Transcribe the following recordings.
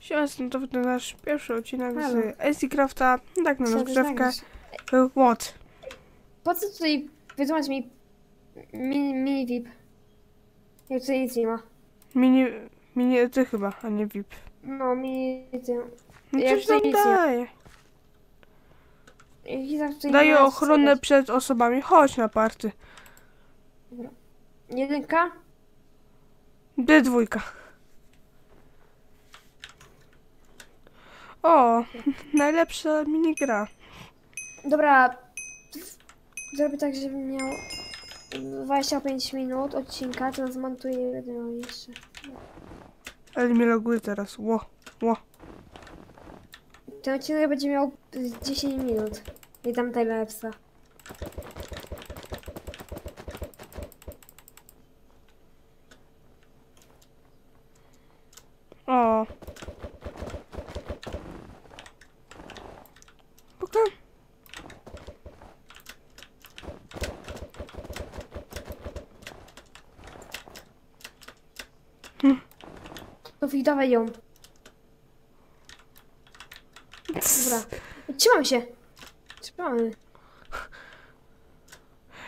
Siema, to to nasz pierwszy odcinek Halo. z AC Crafta. Tak, na rozgrzewkę. What? Po co tutaj wytłumacz mi mini, mini VIP? Jak tutaj nic nie ma. Mini, mini ty chyba, a nie VIP. No, mini ty. No Jak coś nie- daje. Daje ochronę przed osobami. Chodź na party. Jedynka? D dwójka. O, najlepsza minigra. Dobra. Zrobię tak, żebym miał 25 minut odcinka, to zmontuję jeden jeszcze. Ale mnie loguje teraz. Ło, ło. Ten odcinek będzie miał z 10 minut. I tam timelapsa. O. Okej. To dawaj ją. Dobra. Trzymam się. Trzymamy.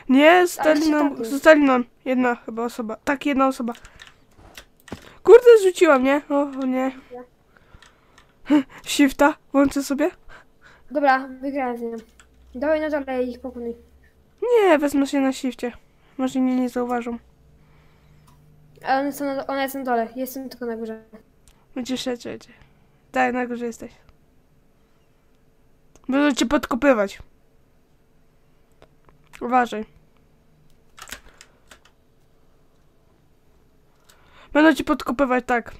Nie, zostali nam, tapie. zostali nam jedna chyba osoba. Tak, jedna osoba. Kurde, zrzuciłam, nie? O, o nie. Shifta, włączę sobie. Dobra, wygrałem z nią. Dawaj na dole ich pokonuj. Nie, wezmę się na shifcie. Może mnie nie zauważą. Ale one są na, ona jest na dole, jestem tylko na górze. Będziesz szedł, Daj, na górze jesteś. Będę cię podkopywać. Uważaj. Będę cię podkopywać, tak.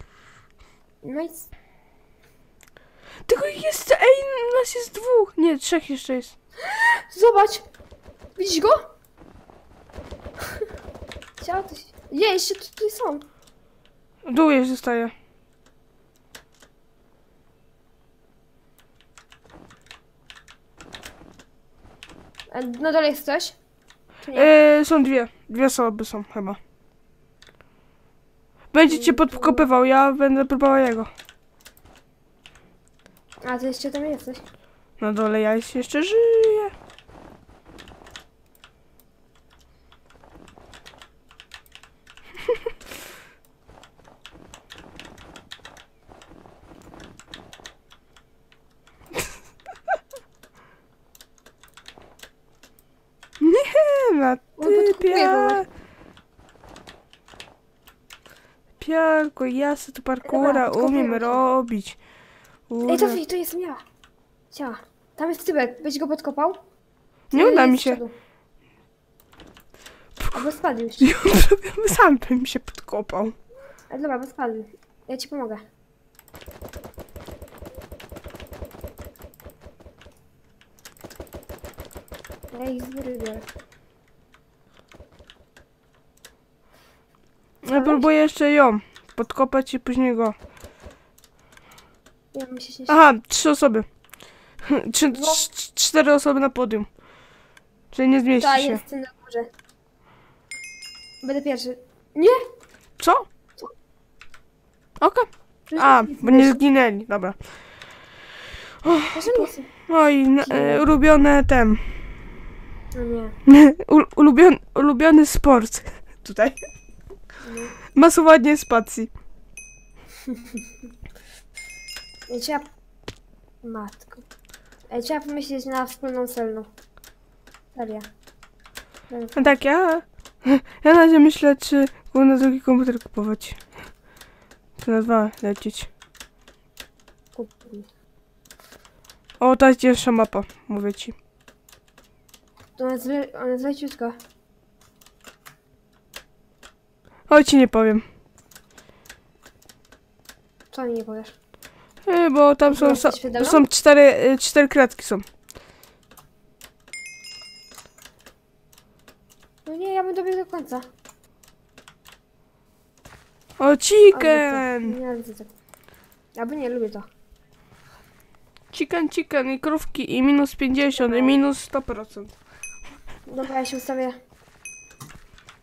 No i Tylko jest, ej, nas jest dwóch. Nie, trzech jeszcze jest. zobacz! Widzisz go? Chciał coś. Nie, jeszcze tu- tutaj są. Dół jeszcze zostaje. A na dole jest coś? Czy nie? E, są dwie. Dwie osoby są chyba. Będzie cię podkopywał, ja będę próbował jego. A, to jeszcze tam jesteś. Na dole ja jeszcze żyję. Nie, na typie. Piarko, ja se tu parkura podkopuję umiem robić. Ej, to, Ura. to jestem ja. Ciała. Tam jest typek. Byś go podkopał? Nie uda mi się. Albo spadł już. Sam bym się podkopał. Ale dobra, bo spadł. Ja ci pomogę. Ja ich Ja próbuję jeszcze ją podkopać i później go. Ja się Aha, trzy osoby. Trzy, No. cz- cztery osoby na podium. Czyli nie zmieści Ta się. jest na górze. Będę pierwszy. Nie! Co? Okej. A, bo nie zginęli, dobra. Proszę nic. Oj, na, e, ulubione ten. No nie. Ulubiony sport. Tutaj. Nie. Masowanie spacji. Ja trzeba... Matko. Ej, trzeba pomyśleć na wspólną celną. Seria. A tak, ja. Ja na razie myślę, czy na drugi komputer kupować. Czy na dwa lecieć. Kupuj. O, ta jest mapa, mówię ci. To ona jest, ona jest leciutka. Oj, ci nie powiem. Co mi nie powiesz? E, bo tam są, świadoma? są cztery, e, cztery kratki są. No nie, ja bym dobiegł do końca. O, chicken! Ja by nie lubię to. Chicken, chicken i krówki i minus 50 i minus 100%. Dobra, ja się ustawię.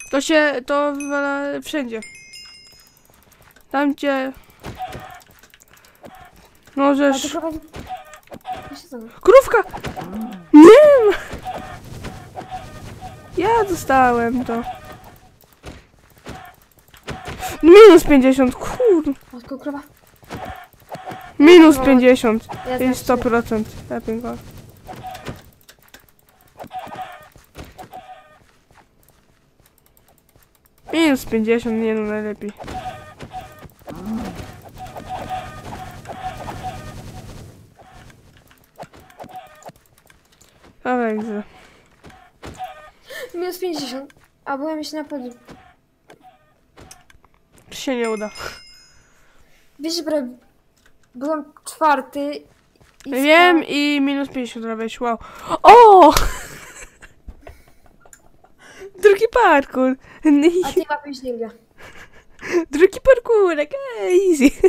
To się, to wywala wszędzie. Tam gdzie... Znam. Krówka! Nie! Ja dostałem to. Minus 50, kur... Krowa. Minus 50. Ja To jest znam 100%. Lepiej go. Minus 50, nie no najlepiej. Dobra, widzę. Minus 50. A byłem jeszcze na podium. Się nie uda. Wiesz, prawie byłem czwarty i Wiem i minus 50 robisz, wow. O! Parkour. A ty łapiesz nigdy. Drugi parkourek, easy.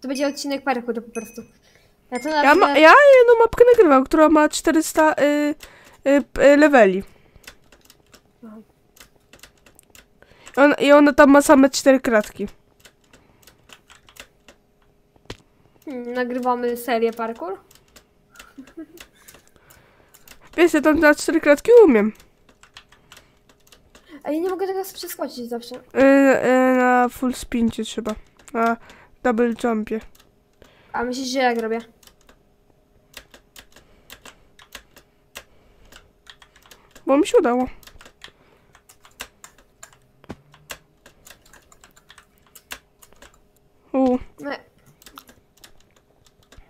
To będzie odcinek parkour po prostu. Ja to Ja, ma, ja jedną mapkę nagrywam, która ma 400 y, y, y, leveli. I ona, tam ma same 4 kratki. Hmm, nagrywamy serię parkour. Wiesz, ja tam na 4 kratki umiem. A ja nie mogę tego przeskoczyć zawsze. Y, y, na full spincie trzeba. Na double jumpie. A myślisz, że jak robię? Bo mi się udało. U, No.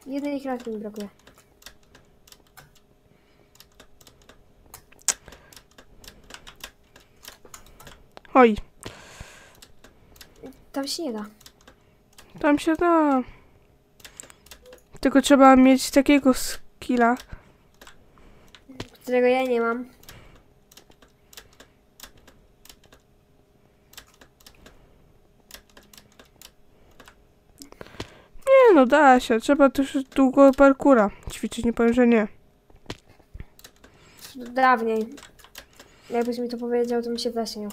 Jednej kratki mi brakuje. oj, Tam się nie da. tam się da. Tylko trzeba mieć takiego skilla. Którego ja nie mam. Nie no, da się. Trzeba też długo parkura ćwiczyć, nie powiem, że nie. Dawniej. Jakbyś mi to powiedział, to mi się zaśniał.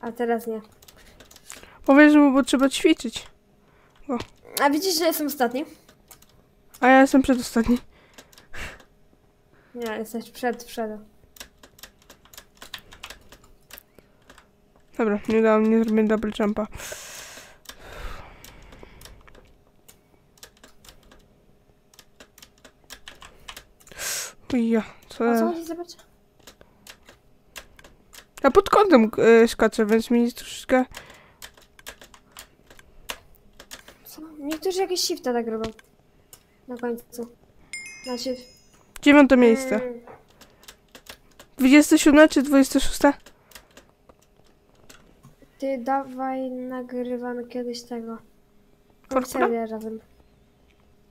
A teraz nie. Powiesz mu, bo trzeba ćwiczyć. A widzisz, że jestem ostatni? A ja jestem przedostatni. Nie, jesteś przed, przed. Dobra, nie dałam, nie zrobię double jumpa. Uja, co O co ja... chodzi, zobacz? Ja pod kątem y, skaczę, więc mi troszeczkę... Co? Niektórzy jakieś shifta tak robią. Na końcu. Znaczy... Dziewiąte miejsce. Mm, 27 czy 26? ty dawaj, nagrywamy kiedyś tego. Serię razem.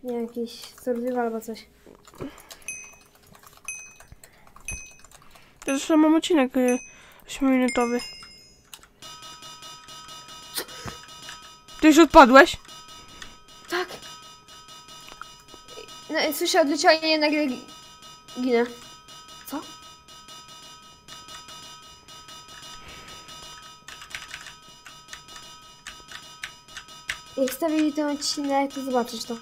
Nie, jakiś survival albo coś. Zresztą mam odcinek y, 8-minutowy. Ty już odpadłeś? No, słyszę odliczanie nagle gi- ginę. Co? Jak wstawili ten odcinek, to zobaczysz to.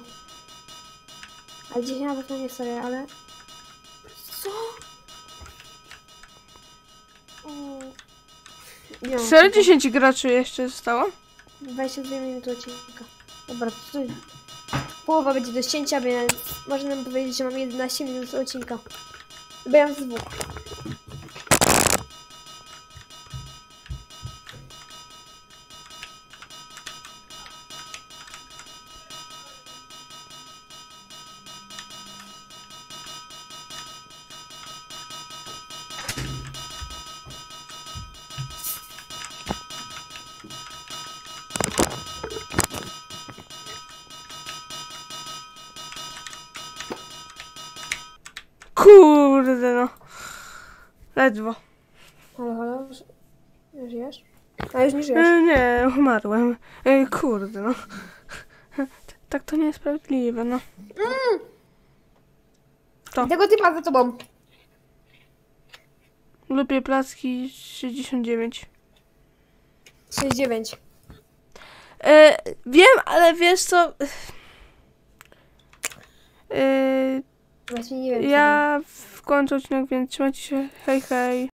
A dzisiaj nawet to nie serio, ale... Co? Mm. Nie mam Serio czego. 10 graczy jeszcze zostało? 22 minuty odcinka. Dobra, to tu połowa będzie do ścięcia, więc można nam powiedzieć, że mam 11 minut odcinka. Zbieram z dwóch. Kurde no. Ledwo. Halo, halo? Żyjesz? A już nie żyjesz. E, nie, umarłem. E, kurde no. Tak to niesprawiedliwe, no. to. Tego typa za tobą. Lubię placki 69. 69. E, wiem, ale wiesz co... E, Właśnie nie wiem. ja kończę odcinek, więc trzymajcie się. Hej, hej.